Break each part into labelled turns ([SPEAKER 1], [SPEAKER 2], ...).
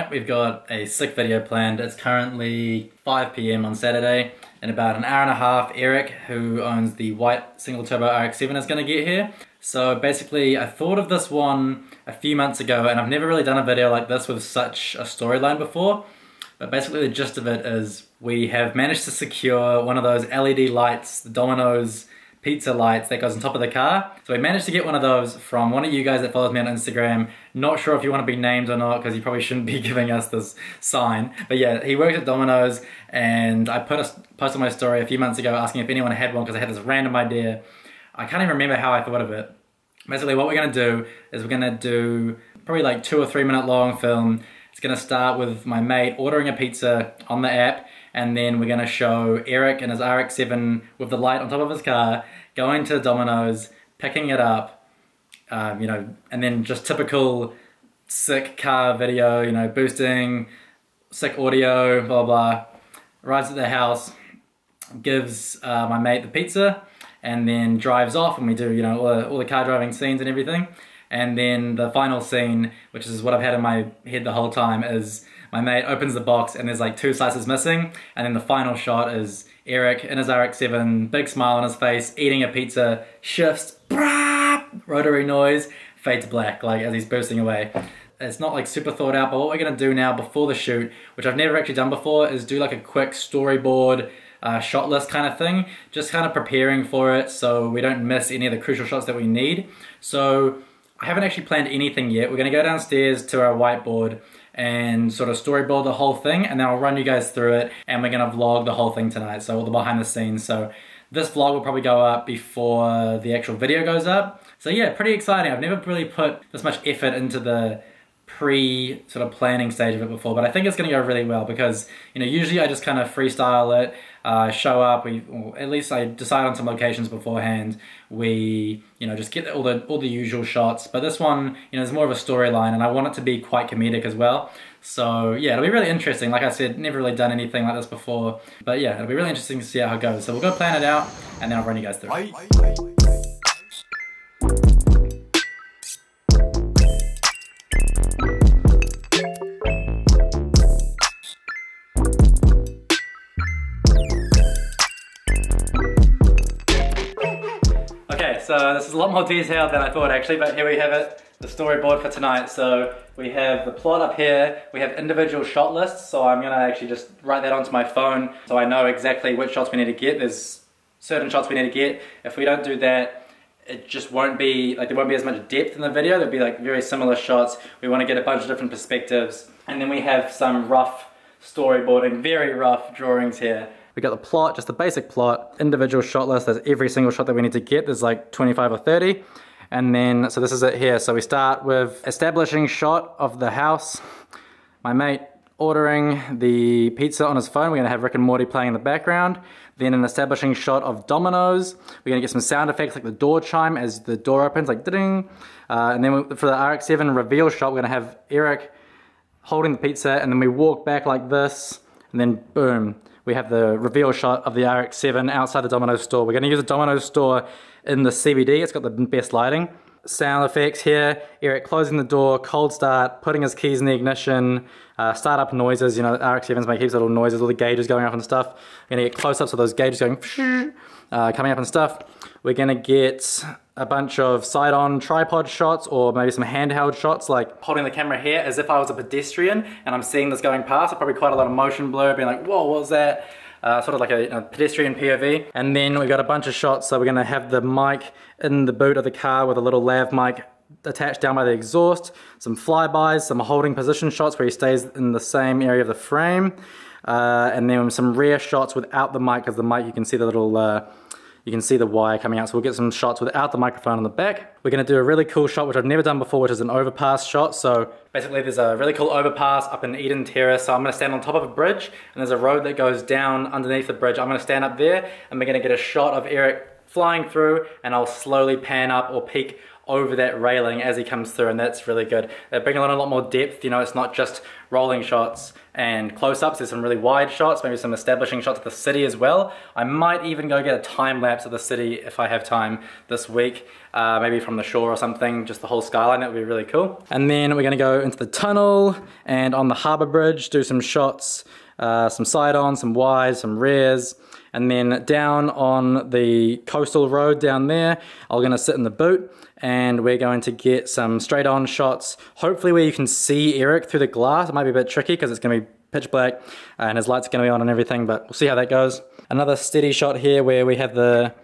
[SPEAKER 1] tonight we've got a sick video planned. It's currently 5 p.m. on Saturday. In about an hour and a half, Eric, who owns the white single turbo RX-7 is gonna get here. So basically, I thought of this one a few months ago and I've never really done a video like this with such a storyline before. But basically the gist of it is we have managed to secure one of those LED lights, the Domino's pizza lights that goes on top of the car. So we managed to get one of those from one of you guys that follows me on Instagram. Not sure if you want to be named or not because you probably shouldn't be giving us this sign. But yeah, he works at Domino's and I put a post on my story a few months ago asking if anyone had one because I had this random idea. I can't even remember how I thought of it. Basically what we're gonna do is we're gonna do probably like two or three minute long film. It's gonna start with my mate ordering a pizza on the app and then we're gonna show Eric and his RX-7 with the light on top of his car, going to Domino's, picking it up, um, you know, and then just typical sick car video, you know, boosting, sick audio, blah blah. Arrives at the house, gives uh, my mate the pizza, and then drives off, and we do, you know, all the, all the car driving scenes and everything. And then the final scene, which is what I've had in my head the whole time, is my mate opens the box and there's like two slices missing. And then the final shot is Eric in his RX-7, big smile on his face, eating a pizza, shifts, rotary noise, fades black, like as he's bursting away. It's not like super thought out, but what we're gonna do now before the shoot, which I've never actually done before, is do like a quick storyboard, uh, shot list kind of thing, just kind of preparing for it so we don't miss any of the crucial shots that we need. So I haven't actually planned anything yet. We're gonna go downstairs to our whiteboard and sort of storyboard the whole thing and then I'll run you guys through it and we're gonna vlog the whole thing tonight, so all the behind the scenes. So this vlog will probably go up before the actual video goes up. So yeah, pretty exciting. I've never really put this much effort into the pre sort of planning stage of it before, but I think it's gonna go really well because, you know, usually I just kind of freestyle it, uh, show up, we, at least I decide on some locations beforehand, we, you know, just get all the, all the usual shots, but this one, you know, is more of a storyline and I want it to be quite comedic as well. So yeah, it'll be really interesting. Like I said, never really done anything like this before, but yeah, it'll be really interesting to see how it goes. So we'll go plan it out and then I'll run you guys through it. so this is a lot more detailed than I thought actually, but here we have it, the storyboard for tonight. So we have the plot up here, we have individual shot lists, so I'm gonna actually just write that onto my phone so I know exactly which shots we need to get. There's certain shots we need to get. If we don't do that, it just won't be, like there won't be as much depth in the video, there'll be like very similar shots. We wanna get a bunch of different perspectives. And then we have some rough storyboarding, very rough drawings here. We got the plot, just the basic plot, individual shot list, there's every single shot that we need to get, there's like 25 or 30. And then, so this is it here. So we start with establishing shot of the house. My mate ordering the pizza on his phone. We're gonna have Rick and Morty playing in the background. Then an establishing shot of Domino's. We're gonna get some sound effects like the door chime as the door opens, like ding. Uh, and then for the RX-7 reveal shot, we're gonna have Eric holding the pizza and then we walk back like this and then boom we have the reveal shot of the RX-7 outside the Domino's store. We're going to use the Domino's store in the CBD. It's got the best lighting. Sound effects here. Eric closing the door, cold start, putting his keys in the ignition, uh, startup noises. You know, RX-7s make heaps of little noises, all the gauges going up and stuff. Going to get close-ups of those gauges going uh, coming up and stuff. We're to get a bunch of side-on tripod shots or maybe some handheld shots like holding the camera here as if I was a pedestrian and I'm seeing this going past. Probably quite a lot of motion blur, being like, whoa, what was that? Uh, sort of like a, a, pedestrian POV. And then we've got a bunch of shots, so we're gonna have the mic in the boot of the car with a little lav mic attached down by the exhaust, some flybys, some holding position shots where he stays in the same area of the frame, uh, and then some rear shots without the mic, because the mic you can see the little uh, you can see the wire coming out. So we'll get some shots without the microphone on the back. We're gonna do a really cool shot, which I've never done before, which is an overpass shot. So basically there's a really cool overpass up in Eden Terrace. So I'm gonna stand on top of a bridge and there's a road that goes down underneath the bridge. I'm gonna stand up there and we're gonna get a shot of Eric flying through and I'll slowly pan up or peek over that railing as he comes through and that's really good. They bring lot, a lot more depth, you know, it's not just rolling shots. And close-ups. There's some really wide shots, maybe some establishing shots of the city as well. I might even go get a time lapse of the city if I have time this week, uh, maybe from the shore or something, just the whole skyline, that would be really cool. And then we're gonna go into the tunnel and on the harbor bridge, do some shots, uh, some side-ons, some wides, some rears, and then down on the coastal road down there, I'm gonna sit in the boot and we're going to get some straight on shots, hopefully where you can see Eric through the glass. It might be a bit tricky because it's gonna be pitch black and his light's gonna be on and everything, but we'll see how that goes. Another steady shot here where we have the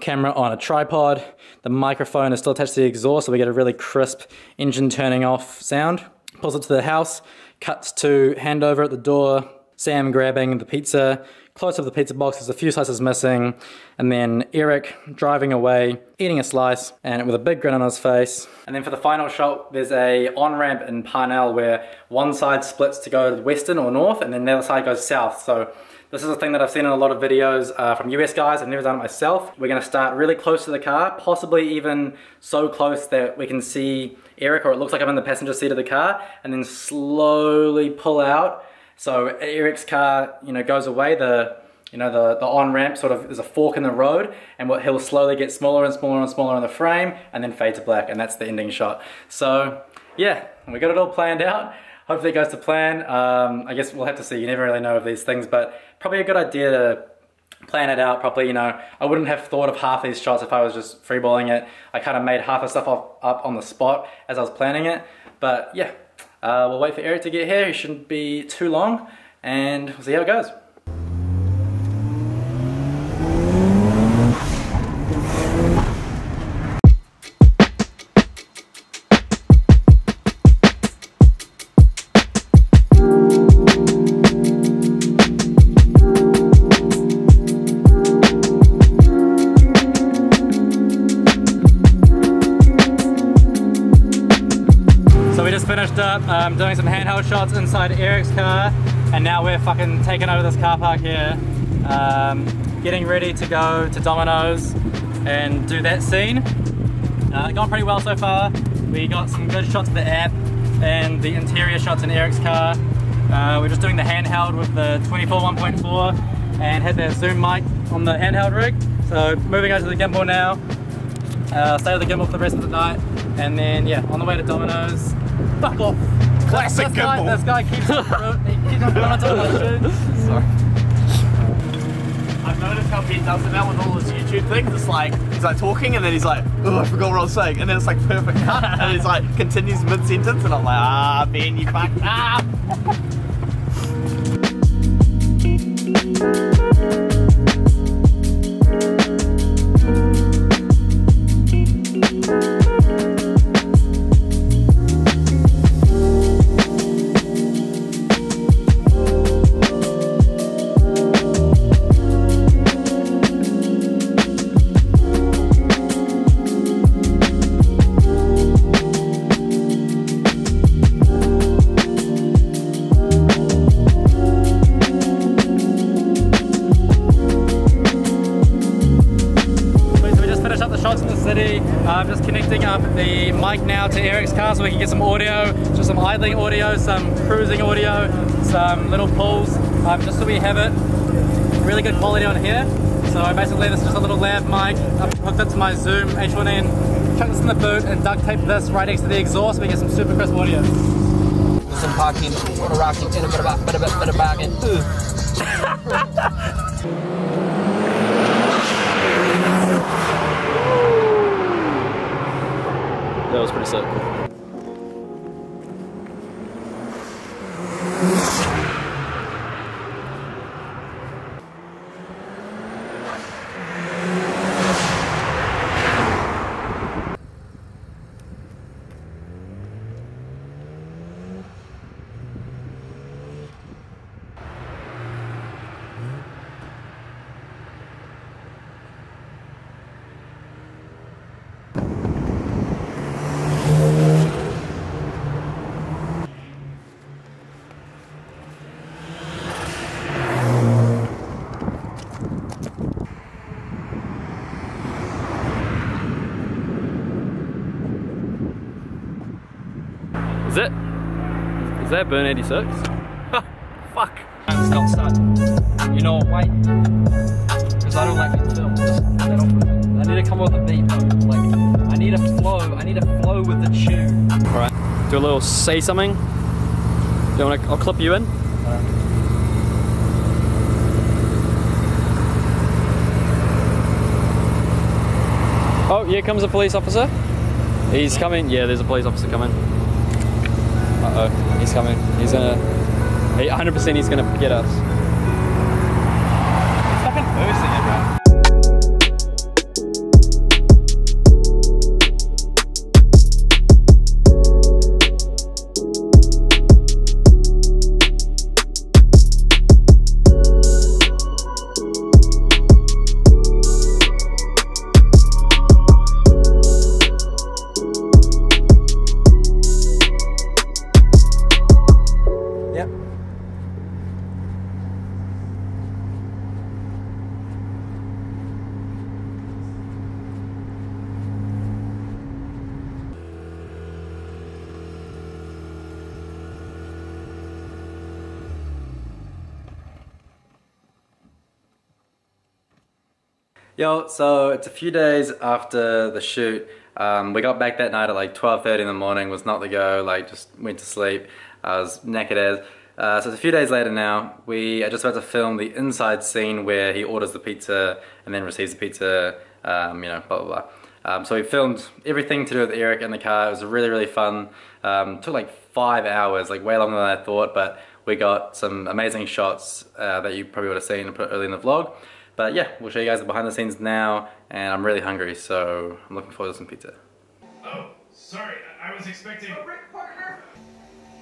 [SPEAKER 1] camera on a tripod. The microphone is still attached to the exhaust, so we get a really crisp engine turning off sound. Pulls it to the house, cuts to handover at the door, Sam grabbing the pizza, close up the pizza box, there's a few slices missing, and then Eric driving away, eating a slice, and with a big grin on his face. And then for the final shot, there's a on-ramp in Parnell where one side splits to go to the western or north, and then the other side goes south. So this is a thing that I've seen in a lot of videos uh, from US guys. I've never done it myself. We're gonna start really close to the car, possibly even so close that we can see Eric or it looks like I'm in the passenger seat of the car, and then slowly pull out so Eric's car, you know, goes away. The you know the the on ramp sort of there's a fork in the road, and what he'll slowly get smaller and smaller and smaller on the frame, and then fade to black, and that's the ending shot. So yeah, we got it all planned out. Hopefully it goes to plan. Um, I guess we'll have to see. You never really know of these things, but probably a good idea to plan it out properly. You know, I wouldn't have thought of half these shots if I was just freeballing it. I kind of made half the stuff up on the spot as I was planning it. But yeah, uh, we'll wait for Eric to get here, he shouldn't be too long, and we'll see how it goes. Finished up um, doing some handheld shots inside Eric's car and now we're fucking taking over this car park here um, getting ready to go to Domino's and do that scene. Uh, gone pretty well so far. We got some good shots of the app and the interior shots in Eric's car. Uh, we're just doing the handheld with the 24 1.4 and had the zoom mic on the handheld rig. So moving over to the gimbal now. Uh, stay with the gimbal for the rest of the night and then yeah on the way to Domino's Fuck off.
[SPEAKER 2] Classic
[SPEAKER 1] this guy,
[SPEAKER 2] gimbal.
[SPEAKER 1] this guy keeps on, he keeps on going onto the
[SPEAKER 2] Sorry. I've noticed how Pete does it now with all his YouTube things. It's like he's like talking and then he's like, oh, I forgot what I was saying, and then it's like perfect cut, and he's like continues mid sentence, and I'm like, ah, Ben, you fucked up.
[SPEAKER 1] I'm just connecting up the mic now to Eric's car so we can get some audio, just some idling audio, some cruising audio, some little pulls, um, just so we have it really good quality on here. So basically this is just a little lav mic, I've hooked it to my Zoom H1n, chuck this in the boot and duct tape this right next to the exhaust so we get some super crisp audio.
[SPEAKER 3] Some parking, rocking, in a bit of a bit of bit of bargain.
[SPEAKER 4] That was pretty sick. Is it? Is that burn 86? start. You know why? Because I don't like being filmed. That off with. I need to come up with a beat. Like, I need a flow. I need a flow with the tune. All right. Do a little say something. Do you want to? I'll clip you in. Oh, here comes a police officer. He's coming. Yeah, there's a police officer coming. Uh oh, he's coming. He's gonna. 100% he's gonna get us.
[SPEAKER 1] Yo, so it's a few days after the shoot. Um, we got back that night at like 12.30 in the morning, was not the go, like just went to sleep. I was knackered as. Uh, so it's a few days later now. We are just about to film the inside scene where he orders the pizza and then receives the pizza, um, you know, blah, blah, blah. Um, so we filmed everything to do with Eric in the car. It was really, really fun. Um, took like five hours, like way longer than I thought, but we got some amazing shots uh, that you probably would have seen early in the vlog. But yeah, we'll show you guys the behind the scenes now, and I'm really hungry, so I'm looking forward to some pizza.
[SPEAKER 5] Oh, sorry. I I was expecting.
[SPEAKER 6] A Rick Parker!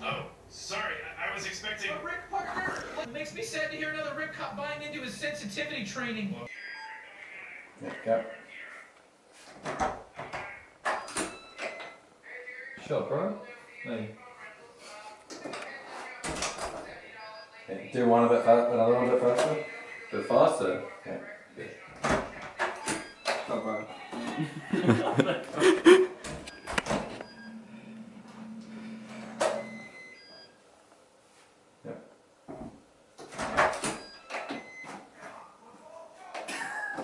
[SPEAKER 5] Oh, sorry. I I was expecting.
[SPEAKER 6] A Rick Parker! It makes me sad to hear another Rick cop buying into his sensitivity training.
[SPEAKER 1] Yeah, go.
[SPEAKER 4] Sure, bro. Hey.
[SPEAKER 1] do one a bit faster, another one a bit faster.
[SPEAKER 4] Bit faster.
[SPEAKER 1] Yeah.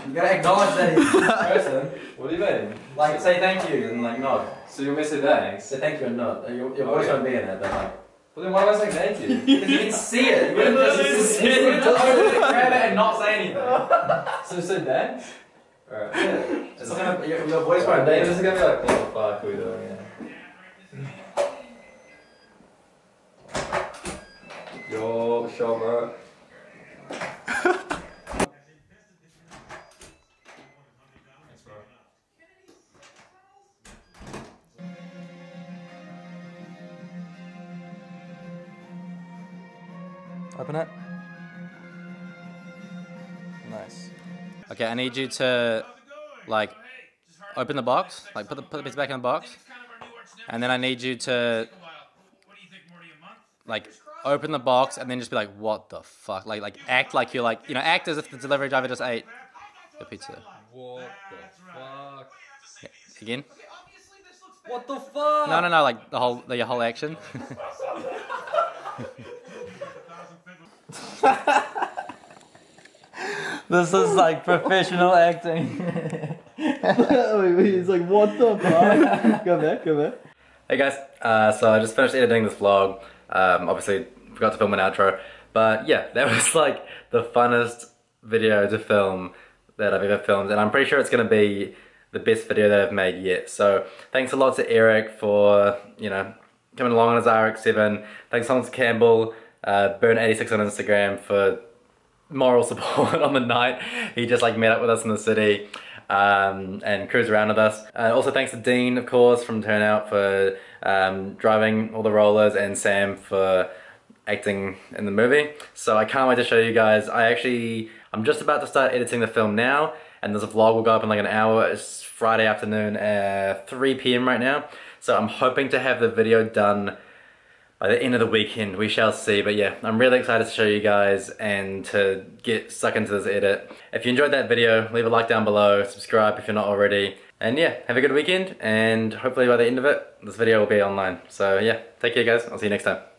[SPEAKER 1] You gotta acknowledge that he's a person.
[SPEAKER 4] What do you mean?
[SPEAKER 1] Like, say thank you and like nod.
[SPEAKER 4] So you want me to say thanks?
[SPEAKER 1] Say thank you and nod. Your, your oh, voice
[SPEAKER 4] Okay.
[SPEAKER 1] won't be in it, but like.
[SPEAKER 4] Well then why am I saying thank you?
[SPEAKER 1] Because you can see it. You wouldn't just,
[SPEAKER 4] You
[SPEAKER 1] just,
[SPEAKER 4] see it.
[SPEAKER 1] Oh, just grab it and not say anything.
[SPEAKER 4] so say thanks? Alright.
[SPEAKER 1] It's not gonna, your, your voice won't be
[SPEAKER 4] Dave, this
[SPEAKER 1] it.
[SPEAKER 4] is gonna be like, what the fuck are we doing here? Yo, show bro.
[SPEAKER 1] Open it. Nice. Okay, I need you to like open the box, like put the put the pizza back in the box, and then I need you to
[SPEAKER 5] What do you think, Morty? A month?
[SPEAKER 1] like open the box and then just be like, what the fuck? Like like act like you're like you know act as if the delivery driver just ate the pizza.
[SPEAKER 4] What the fuck?
[SPEAKER 1] Again?
[SPEAKER 6] Obviously, this looks
[SPEAKER 4] What the fuck?
[SPEAKER 1] No no no like the whole the whole action. this is like professional acting.
[SPEAKER 4] He's like, what the fuck? go back, go back.
[SPEAKER 1] Hey guys, uh, so I just finished editing this vlog. Um, obviously, forgot to film an outro, but yeah, that was like the funnest video to film that I've ever filmed, and I'm pretty sure it's gonna be the best video that I've made yet. So thanks a lot to Eric for you know coming along on his RX-7. Thanks a lot to Campbell, uh, Burn86 on Instagram for moral support on the night. He just like met up with us in the city um, and cruised around with us. Uh, also thanks to Dean, of course, from Turnout for um, driving all the rollers and Sam for acting in the movie. So I can't wait to show you guys. I actually, I'm just about to start editing the film now and a vlog will go up in like an hour. It's Friday afternoon at 3 p.m. right now. So I'm hoping to have the video done by the end of the weekend, we shall see. But yeah, I'm really excited to show you guys and to get stuck into this edit. If you enjoyed that video, leave a like down below, subscribe if you're not already. And yeah, have a good weekend, and hopefully by the end of it, this video will be online. So yeah, take care guys, I'll see you next time.